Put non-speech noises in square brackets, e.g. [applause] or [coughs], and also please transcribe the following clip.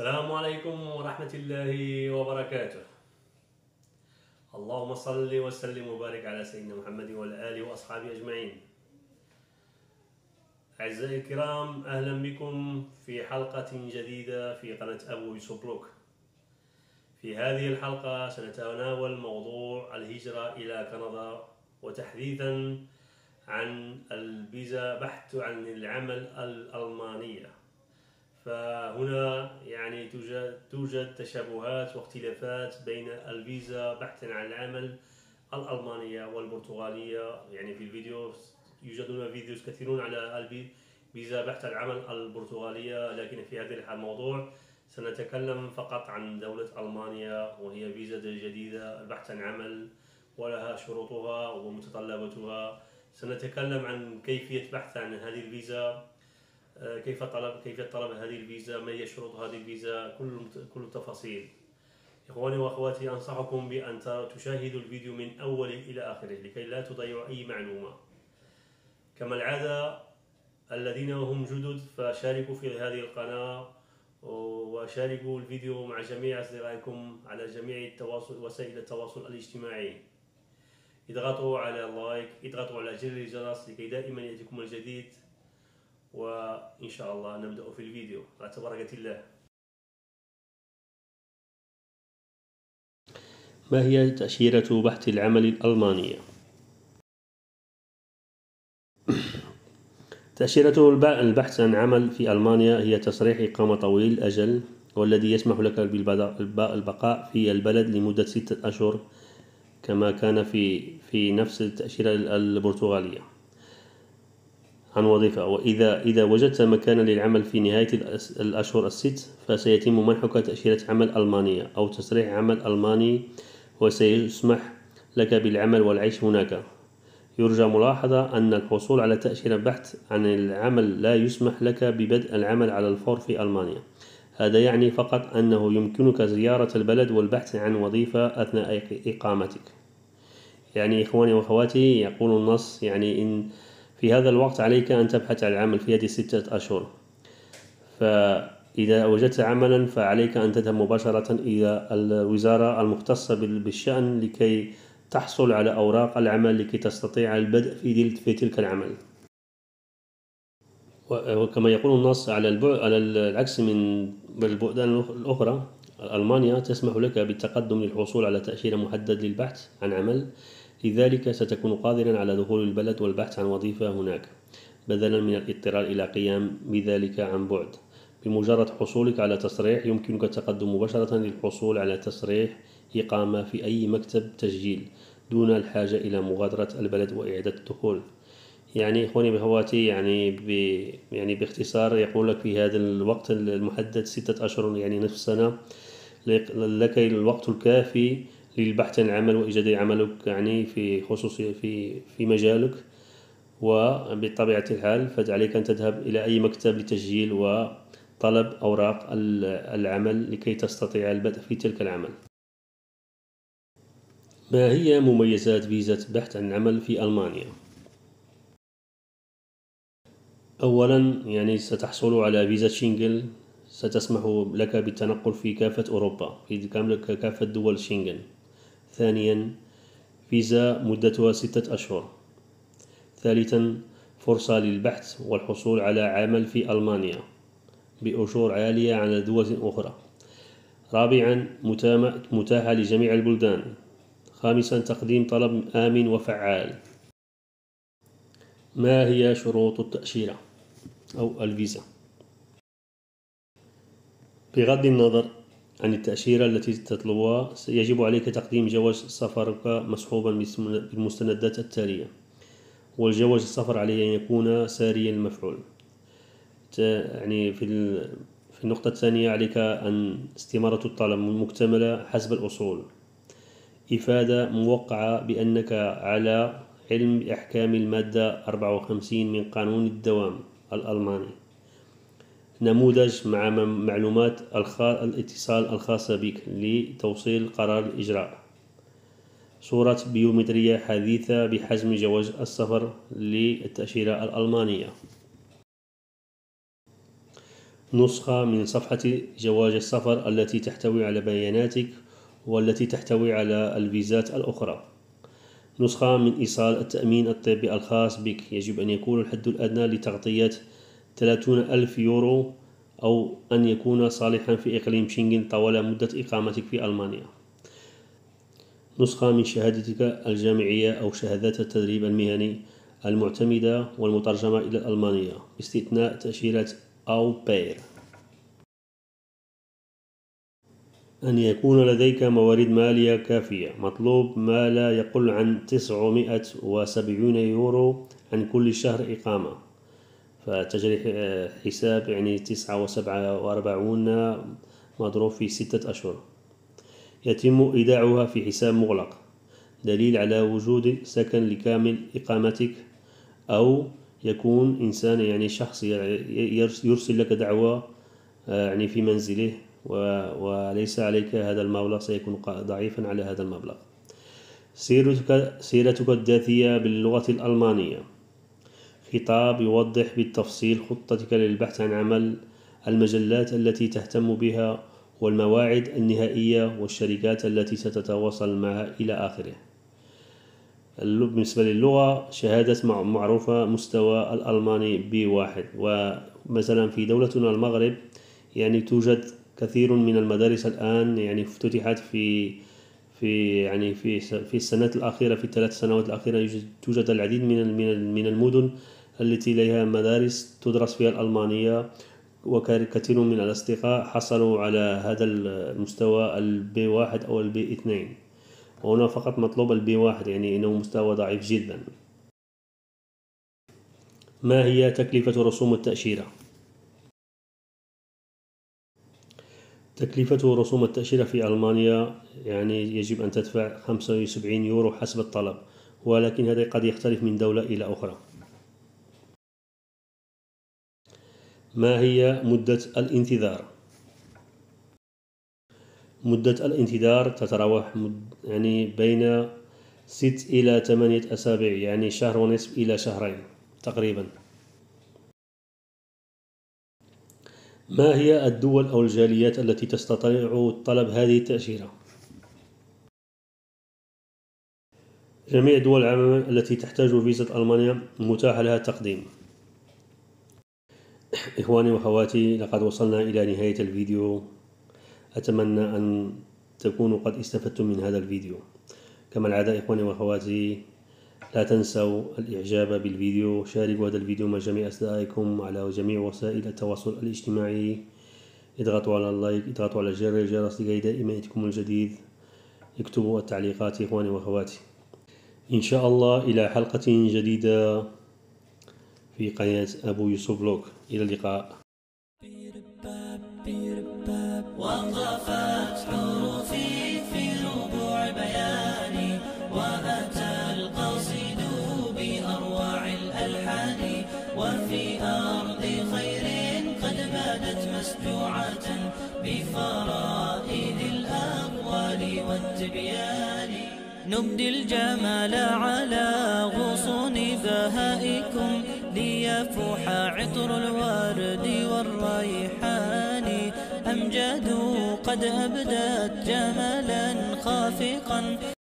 السلام عليكم ورحمة الله وبركاته. اللهم صل وسلم وبارك على سيدنا محمد وعلى آله وأصحابه أجمعين. أعزائي الكرام أهلا بكم في حلقة جديدة في قناة أبو يوسف بلوك. في هذه الحلقة سنتناول موضوع الهجرة إلى كندا وتحديدا عن الفيزا بحث عن العمل الألمانية. فهنا يعني توجد توجد تشابهات واختلافات بين الفيزا بحثا عن العمل الألمانية والبرتغالية. يعني في الفيديو يوجدون فيديوز كثيرون على الفيزا بحث العمل البرتغالية لكن في هذا الموضوع سنتكلم فقط عن دولة ألمانيا وهي فيزا جديدة البحث عن عمل ولها شروطها ومتطلباتها. سنتكلم عن كيفية بحث عن هذه الفيزا. كيف طلب كيف طلب هذه الفيزا؟ ما هي شروط هذه الفيزا؟ كل كل التفاصيل. إخواني وأخواتي أنصحكم بأن تشاهدوا الفيديو من أوله إلى آخره لكي لا تضيعوا أي معلومة. كما العادة الذين هم جدد فشاركوا في هذه القناة وشاركوا الفيديو مع جميع أصدقائكم على جميع التواصل وسائل التواصل الاجتماعي. إضغطوا على لايك إضغطوا على زر الجرس لكي دائما يأتيكم الجديد. وإن شاء الله نبدأ في الفيديو. بركة الله. ما هي تأشيرة بحث العمل الألمانية؟ [coughs] تأشيرة البحث عن عمل في ألمانيا هي تصريح إقامة طويل الأجل والذي يسمح لك بالبقاء في البلد لمدة ستة أشهر كما كان في في نفس التأشيرة البرتغالية. عن وظيفة. وإذا إذا وجدت مكانا للعمل في نهاية الأشهر الست فسيتم منحك تأشيرة عمل ألمانية أو تصريح عمل ألماني وسيسمح لك بالعمل والعيش هناك. يرجى ملاحظة أن الحصول على تأشيرة بحث عن العمل لا يسمح لك ببدء العمل على الفور في ألمانيا. هذا يعني فقط أنه يمكنك زيارة البلد والبحث عن وظيفة أثناء إقامتك. يعني إخواني وأخواتي يقول النص يعني إن في هذا الوقت عليك أن تبحث عن العمل في هذه الستة أشهر. فإذا وجدت عملا فعليك أن تذهب مباشرة إلى الوزارة المختصة بالشأن لكي تحصل على أوراق العمل لكي تستطيع البدء في, في تلك العمل. وكما يقول النص على البعد على العكس من البلدان الأخرى ألمانيا تسمح لك بالتقدم للحصول على تأشيرة محدد للبحث عن عمل. لذلك ستكون قادرا على دخول البلد والبحث عن وظيفة هناك. بدلا من الاضطرار إلى قيام بذلك عن بعد. بمجرد حصولك على تصريح يمكنك التقدم مباشرة للحصول على تصريح إقامة في أي مكتب تسجيل دون الحاجة إلى مغادرة البلد وإعادة الدخول. يعني إخواني بهواتي يعني ب يعني باختصار يقول لك في هذا الوقت المحدد ستة أشهر يعني نصف سنة لك الوقت الكافي للبحث عن عمل وإيجاد عملك يعني في خصوص في في مجالك وبطبيعة الحال فعليك أن تذهب إلى أي مكتب لتسجيل وطلب أوراق العمل لكي تستطيع البدء في تلك العمل ما هي مميزات فيزا بحث عن عمل في ألمانيا؟ أولا يعني ستحصل على فيزا شينجن ستسمح لك بالتنقل في كافة أوروبا في كافة دول شينجن ثانيا فيزا مدتها ستة أشهر. ثالثا فرصة للبحث والحصول على عمل في ألمانيا بأجور عالية عن دول أخرى. رابعا متاحة لجميع البلدان. خامسا تقديم طلب آمن وفعال. ما هي شروط التأشيرة أو الفيزا؟ بغض النظر عن التأشيرة التي تطلبها يجب عليك تقديم جواز سفرك مصحوبا بالمستندات التالية والجواز السفر عليه أن يكون ساريا المفعول. يعني في في النقطة الثانية عليك أن استمارة الطلب مكتملة حسب الأصول. إفادة موقعة بأنك على علم بأحكام المادة 54 من قانون الدوام الألماني. نموذج مع معلومات الاتصال الخاصة بك لتوصيل قرار الإجراء. صورة بيومترية حديثة بحجم جواز السفر للتأشيرة الألمانية. نسخة من صفحة جواز السفر التي تحتوي على بياناتك والتي تحتوي على الفيزات الأخرى. نسخة من إيصال التأمين الطبي الخاص بك. يجب أن يكون الحد الأدنى لتغطية 30 ألف يورو أو أن يكون صالحا في إقليم شنغن طوال مدة إقامتك في ألمانيا. نسخة من شهادتك الجامعية أو شهادات التدريب المهني المعتمدة والمترجمة إلى الألمانية باستثناء تأشيرة أو بير. أن يكون لديك موارد مالية كافية. مطلوب ما لا يقل عن 970 يورو عن كل شهر إقامة. فتجري حساب يعني تسعة وسبعة وأربعون مضروب في ستة أشهر. يتم إيداعها في حساب مغلق. دليل على وجود سكن لكامل إقامتك أو يكون إنسان يعني شخص يرسل لك دعوة آه، يعني في منزله وليس عليك هذا المبلغ سيكون ضعيفا على هذا المبلغ. سيرتك, سيرتك الذاتية باللغة الألمانية. خطاب يوضح بالتفصيل خطتك للبحث عن عمل المجلات التي تهتم بها والمواعيد النهائية والشركات التي ستتواصل معها إلى آخره. بالنسبة للغة شهادة معروفة مستوى الألماني B واحد ومثلا في دولتنا المغرب يعني توجد كثير من المدارس الآن يعني افتتحت في في يعني في في السنوات الأخيرة في الثلاث سنوات الأخيرة توجد العديد من من المدن التي لديها مدارس تدرس فيها الألمانية وكثير من الأصدقاء حصلوا على هذا المستوى ال B واحد أو ال B اثنين. وهنا فقط مطلوب البي واحد يعني إنه مستوى ضعيف جدا. ما هي تكلفة رسوم التأشيرة؟ تكلفة رسوم التأشيرة في ألمانيا يعني يجب أن تدفع 75 يورو حسب الطلب ولكن هذا قد يختلف من دولة إلى أخرى. ما هي مدة الانتظار؟ مدة الانتظار تتراوح يعني بين ست إلى ثمانية أسابيع يعني شهر ونصف إلى شهرين تقريبا ما هي الدول أو الجاليات التي تستطيع طلب هذه التأشيرة؟ جميع دول العالم التي تحتاج فيزا ألمانيا متاح لها التقديم إخواني وأخواتي لقد وصلنا إلى نهاية الفيديو. أتمنى أن تكونوا قد استفدتم من هذا الفيديو. كما العادة إخواني وأخواتي لا تنسوا الإعجاب بالفيديو. شاركوا هذا الفيديو مع جميع أصدقائكم على جميع وسائل التواصل الاجتماعي. اضغطوا على اللايك اضغطوا على زر الجرس لكي دائما يأتيكم الجديد اكتبوا التعليقات إخواني وأخواتي. إن شاء الله إلى حلقة جديدة. في قناة أبو يوسف لوك. إلى اللقاء. حروفي في ربوع بياني وأتى القصيد بأروع الألحان وفي أرض خير قد مسجوعة بفرائد الأقوال والتبيان نبدي الجمال على غصون بهائكم ليفوح عطر الورد والريحان. أمجاد قد أبدت جمالا خافقا.